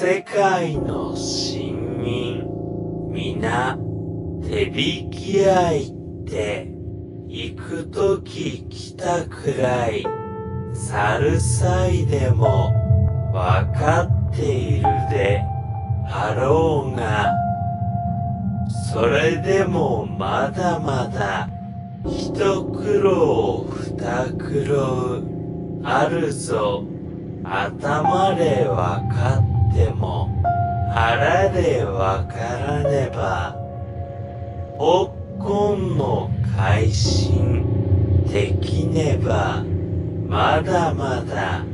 世界の親民、皆、手引き合いって、行くとき来たくらい、サルサイでも、わかっているで、あろうが、それでもまだまだ、一苦労二苦労あるぞ。頭でわかっても、腹でわからねば、おっこんの改心できねば、まだまだ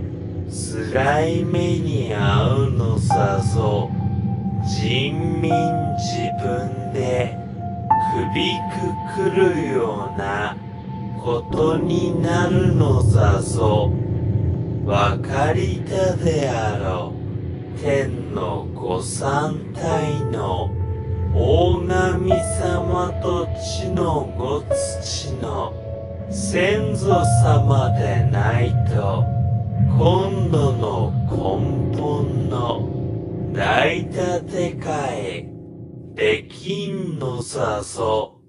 辛い目に遭うのさぞ。人民自分で首くくるようなことになるのさぞ。わかりたであろう。天の御三体の大神様と地のご土の先祖様でないと今度の根本の大立て替えできんのさぞ。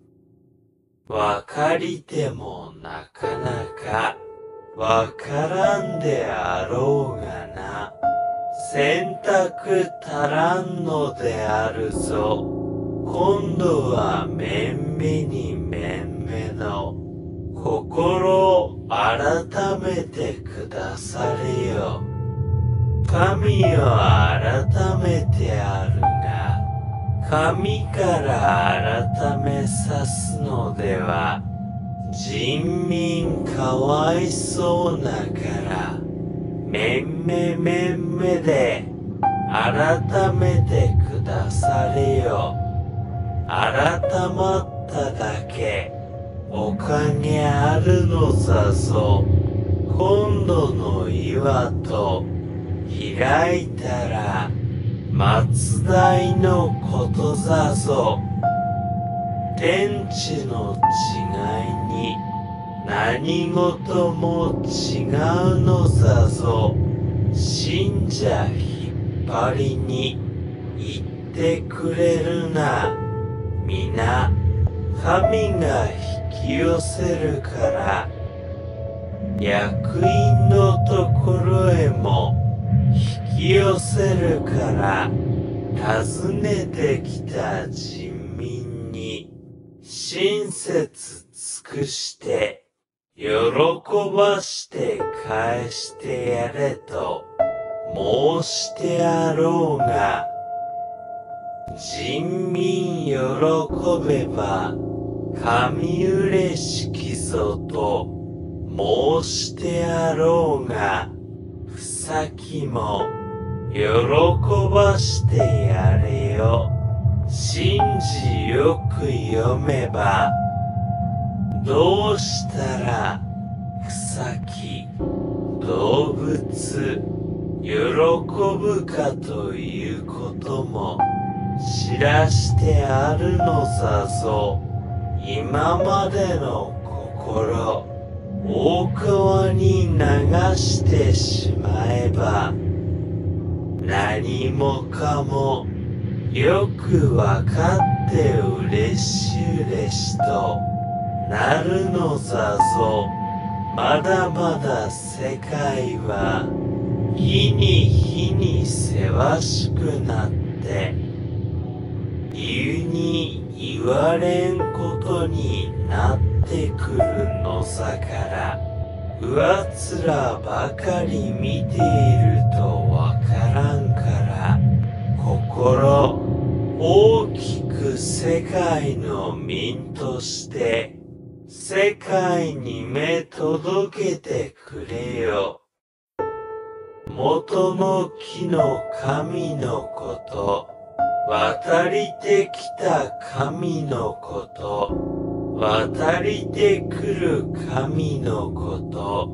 わかりてもなかなかわからんであろうがな。選択足らんのであるぞ。今度は面々に面々の心を改めてくだされよ。神を改めてあるが、神から改めさすのでは、人民かわいそうなから、めんめめんめで、改めてくだされよ。改まっただけ、おかげあるのさぞ。今度の岩と、開いたら松代のことざぞ天地の違いに何事も違うのざぞ。信者引っ張りに言ってくれるな。皆神が引き寄せるから。役員のところへも引き寄せるから。訪ねてきた人民に親切尽くして。喜ばして返してやれと申してあろうが人民喜べば神嬉しきぞと申してあろうが先も喜ばしてやれよ。信じよく読めば、どうしたら草木、動物、喜ぶかということも知らしてあるのさぞ。今までの心、大川に流してしまえば何もかもよくわかって嬉し嬉しとなるのざぞまだまだ世界は日に日にせわしくなって言うに言われんことになってくるのさから上面ばかり見ているとわからんから心大きく世界の民として世界に目届けてくれよ。元の木の神のこと、渡りてきた神のこと、渡りてくる神のこと、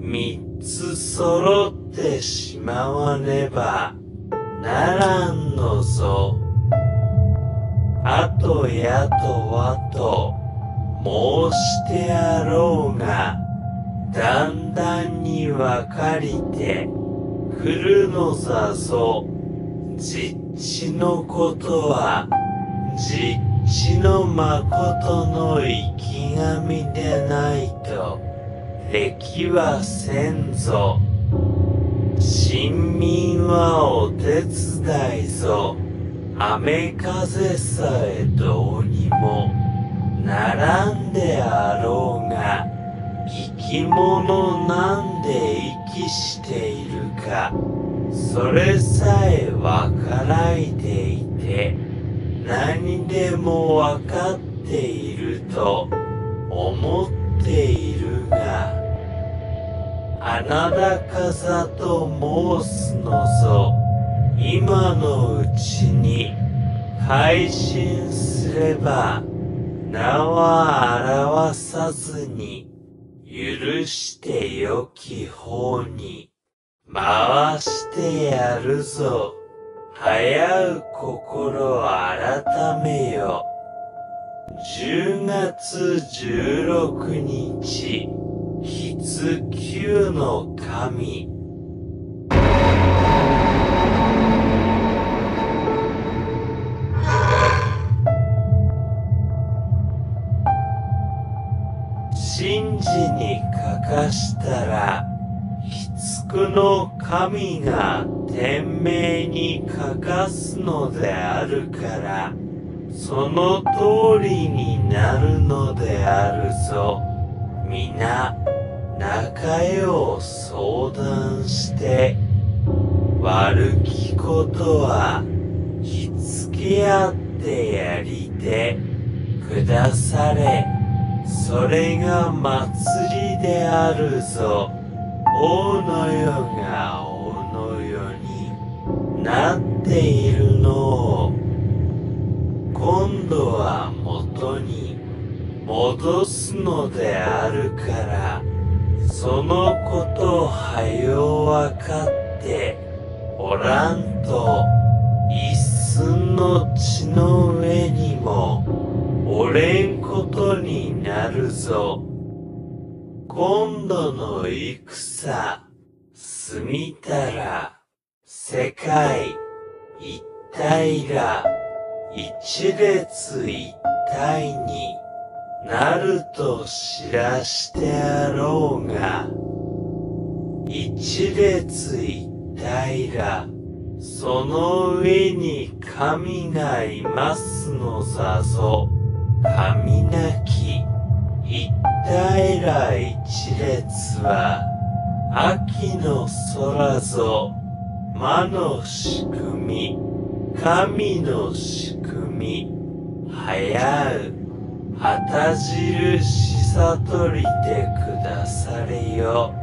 三つ揃ってしまわねば。ならんのぞ。あとやとはと。申してあろうが、だんだんに分かりてくるのさぞ。実地のことは、実地の誠の生き神でないと、歴は先祖。親民はお手伝いぞ。雨風さえどうにもならんであろうが、生き物なんで息しているか、それさえわからいでいて、何でもわかっていると思っているが、あなたかさと申すのぞ、今のうちに配信すれば、名は表さずに、許してよき方に、回してやるぞ。早う心改めよ。10月16日、筆球の。神かしたら、筆の神が天命に書かすのであるから、その通りになるのであるぞ。皆、仲よう相談して、悪きことは、しつけ合ってやりてくだされ。それが祭りであるぞ。王の世が王の世になっているのを、今度は元に戻すのであるから、そのことをはよわかっておらんと、一寸の地の上にもおれんになるぞ。今度の戦、済みたら、世界一体が一列一体になると知らしてあろうが、一列一体がその上に神がいますのさぞ。神なき一体ら一列は秋の空ぞ魔の仕組み神の仕組み早う旗印悟りてくだされよ。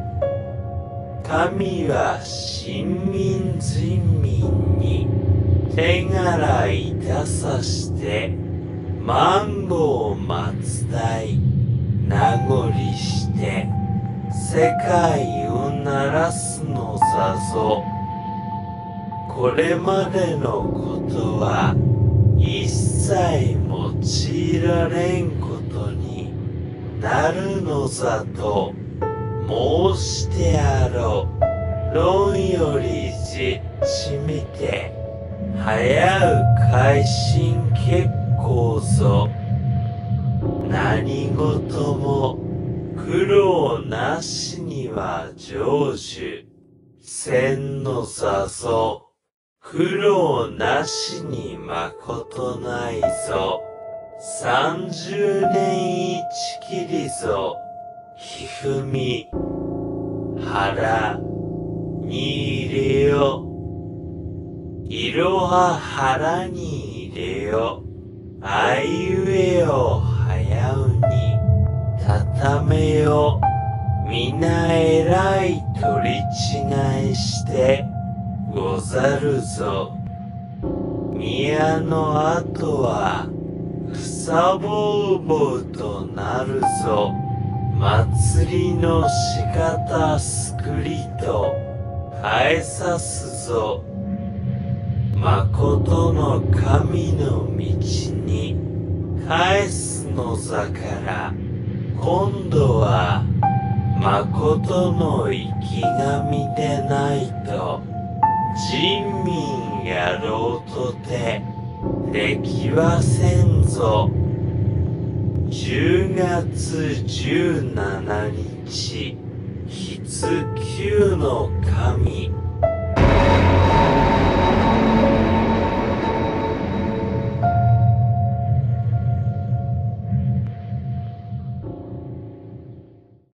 神は親民人民に手柄いたさしてマンゴー松代名残して世界を鳴らすのさぞ。これまでのことは一切用いられんことになるのさと申してやろう。論より実地見て早う改心結果こそ。何事も苦労なしには成就。せんのさぞ苦労なしにまことないぞ。三十年一きりぞ。ひふみ。腹。に入れよ。色は腹に入れよ。あいうえを早うに、たためよ、皆偉い取り違いして、ござるぞ。宮の後は、草ぼうぼうとなるぞ。祭りの仕方すくりと、変えさすぞ。誠の神の道に返すのさから今度は誠の生き神でないと人民やろうとてできはせんぞ。10月17日筆球の神。